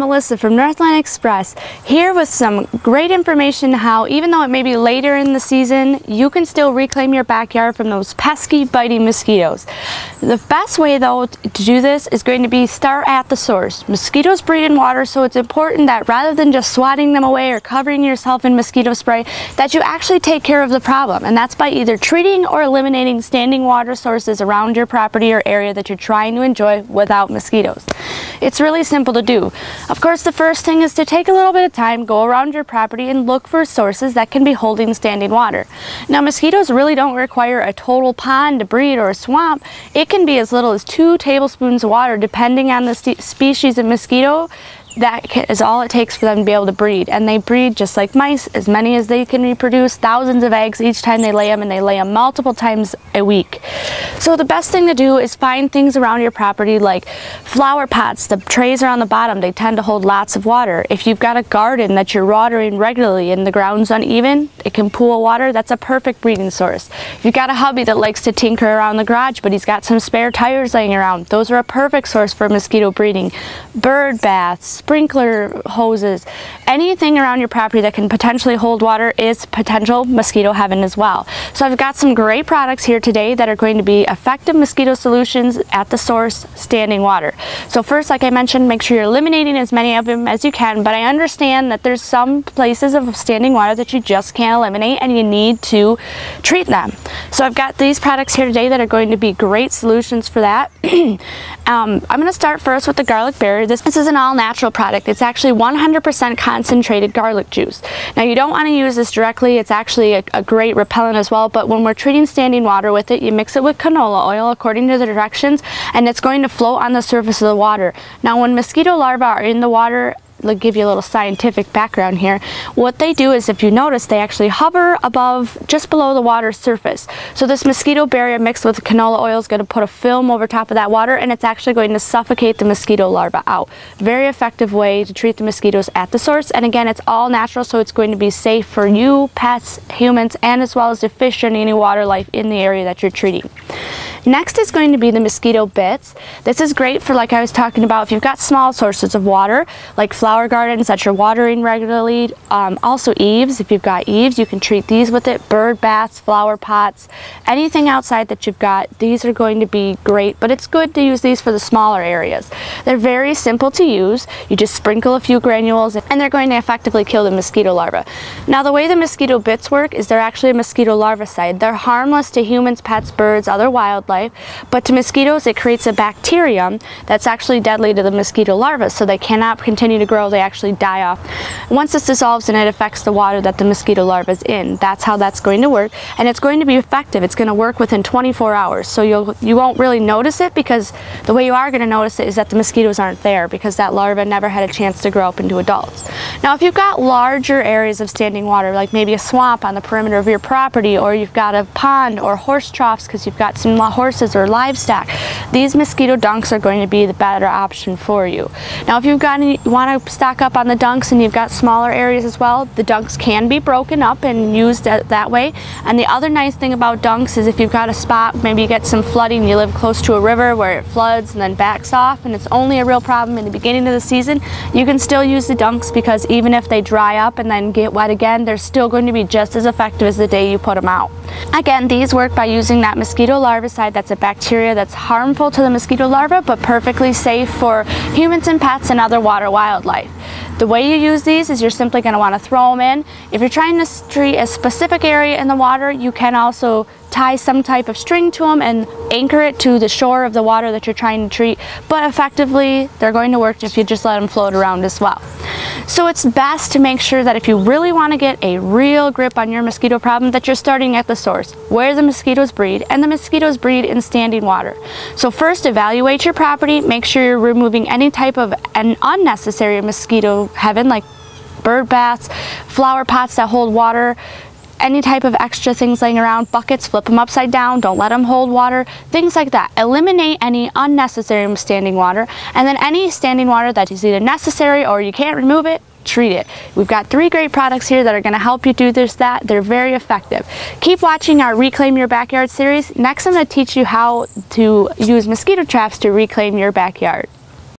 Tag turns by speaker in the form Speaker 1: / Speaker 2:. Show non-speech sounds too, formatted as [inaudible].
Speaker 1: Melissa from Northline Express here with some great information how even though it may be later in the season, you can still reclaim your backyard from those pesky biting mosquitoes. The best way though to do this is going to be start at the source. Mosquitoes breed in water so it's important that rather than just swatting them away or covering yourself in mosquito spray that you actually take care of the problem and that's by either treating or eliminating standing water sources around your property or area that you're trying to enjoy without mosquitoes. It's really simple to do. Of course, the first thing is to take a little bit of time, go around your property and look for sources that can be holding standing water. Now, mosquitoes really don't require a total pond to breed or a swamp. It can be as little as two tablespoons of water depending on the species of mosquito that is all it takes for them to be able to breed. And they breed just like mice, as many as they can reproduce, thousands of eggs each time they lay them, and they lay them multiple times a week. So the best thing to do is find things around your property like flower pots. The trays are on the bottom. They tend to hold lots of water. If you've got a garden that you're watering regularly and the ground's uneven, it can pool water. That's a perfect breeding source. If you've got a hubby that likes to tinker around the garage, but he's got some spare tires laying around, those are a perfect source for mosquito breeding. Bird baths, sprinkler hoses, anything around your property that can potentially hold water is potential mosquito heaven as well. So I've got some great products here today that are going to be effective mosquito solutions at the source standing water. So first, like I mentioned, make sure you're eliminating as many of them as you can, but I understand that there's some places of standing water that you just can't eliminate and you need to treat them. So I've got these products here today that are going to be great solutions for that. [clears throat] um, I'm going to start first with the garlic barrier. This, this is an all product. It's actually 100% concentrated garlic juice. Now you don't want to use this directly. It's actually a, a great repellent as well, but when we're treating standing water with it, you mix it with canola oil according to the directions, and it's going to float on the surface of the water. Now when mosquito larvae are in the water, give you a little scientific background here. What they do is, if you notice, they actually hover above, just below the water surface. So this mosquito barrier mixed with canola oil is going to put a film over top of that water and it's actually going to suffocate the mosquito larva out. Very effective way to treat the mosquitoes at the source. And again, it's all natural, so it's going to be safe for you, pets, humans, and as well as the fish and any water life in the area that you're treating. Next is going to be the mosquito bits. This is great for, like I was talking about, if you've got small sources of water, like flower gardens that you're watering regularly. Um, also eaves, if you've got eaves, you can treat these with it. Bird baths, flower pots, anything outside that you've got, these are going to be great, but it's good to use these for the smaller areas. They're very simple to use. You just sprinkle a few granules and they're going to effectively kill the mosquito larva. Now the way the mosquito bits work is they're actually a mosquito larvicide. They're harmless to humans, pets, birds, other wildlife but to mosquitoes it creates a bacterium that's actually deadly to the mosquito larvae, so they cannot continue to grow, they actually die off. Once this dissolves and it affects the water that the mosquito larva is in, that's how that's going to work, and it's going to be effective. It's going to work within 24 hours, so you'll, you won't really notice it because the way you are going to notice it is that the mosquitoes aren't there because that larva never had a chance to grow up into adults. Now if you've got larger areas of standing water, like maybe a swamp on the perimeter of your property, or you've got a pond or horse troughs because you've got some horses or livestock, these mosquito dunks are going to be the better option for you. Now if you've got any, you want to stock up on the dunks and you've got smaller areas as well, the dunks can be broken up and used that way. And the other nice thing about dunks is if you've got a spot, maybe you get some flooding, you live close to a river where it floods and then backs off and it's only a real problem in the beginning of the season, you can still use the dunks because even if they dry up and then get wet again, they're still going to be just as effective as the day you put them out. Again, these work by using that mosquito larvicide that's a bacteria that's harmful to the mosquito larva but perfectly safe for humans and pets and other water wildlife. The way you use these is you're simply going to want to throw them in. If you're trying to treat a specific area in the water, you can also tie some type of string to them and anchor it to the shore of the water that you're trying to treat. But effectively, they're going to work if you just let them float around as well. So it's best to make sure that if you really want to get a real grip on your mosquito problem that you're starting at the source, where the mosquitoes breed, and the mosquitoes breed in standing water. So first evaluate your property, make sure you're removing any type of an unnecessary mosquito heaven like bird baths, flower pots that hold water, any type of extra things laying around, buckets, flip them upside down, don't let them hold water, things like that. Eliminate any unnecessary standing water, and then any standing water that is either necessary or you can't remove it, treat it. We've got three great products here that are going to help you do this, that. They're very effective. Keep watching our Reclaim Your Backyard series. Next, I'm going to teach you how to use mosquito traps to reclaim your backyard.